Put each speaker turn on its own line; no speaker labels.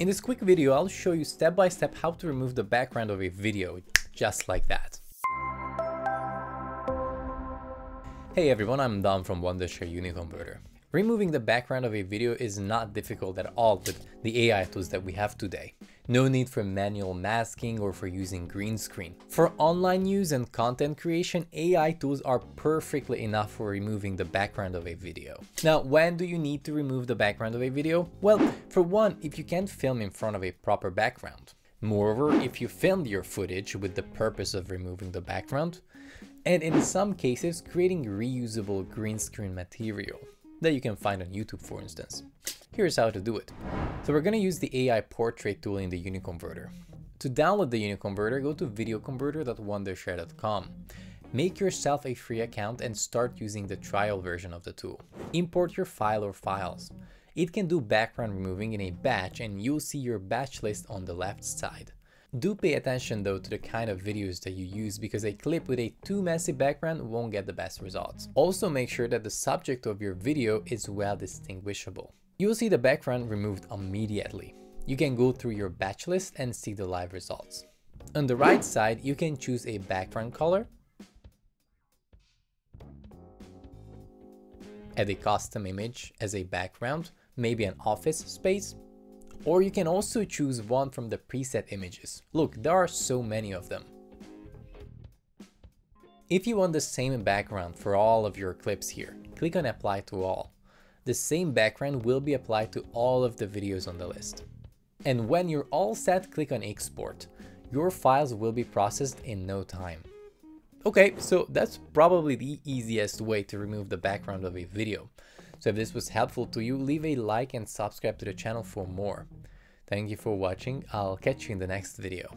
In this quick video, I'll show you step by step how to remove the background of a video, just like that. Hey everyone, I'm Dom from Wondershare Uniconverter. Removing the background of a video is not difficult at all with the AI tools that we have today. No need for manual masking or for using green screen. For online use and content creation, AI tools are perfectly enough for removing the background of a video. Now, when do you need to remove the background of a video? Well, for one, if you can't film in front of a proper background. Moreover, if you filmed your footage with the purpose of removing the background, and in some cases creating reusable green screen material that you can find on YouTube for instance. Here's how to do it. So we're going to use the AI portrait tool in the Uniconverter. To download the Uniconverter, go to videoconverter.wondershare.com. Make yourself a free account and start using the trial version of the tool. Import your file or files. It can do background removing in a batch and you'll see your batch list on the left side. Do pay attention though to the kind of videos that you use because a clip with a too messy background won't get the best results. Also make sure that the subject of your video is well distinguishable. You will see the background removed immediately. You can go through your batch list and see the live results. On the right side, you can choose a background color, add a custom image as a background, maybe an office space, or you can also choose one from the preset images. Look, there are so many of them. If you want the same background for all of your clips here, click on apply to all. The same background will be applied to all of the videos on the list. And when you're all set, click on export. Your files will be processed in no time. Okay, so that's probably the easiest way to remove the background of a video. So if this was helpful to you, leave a like and subscribe to the channel for more. Thank you for watching, I'll catch you in the next video.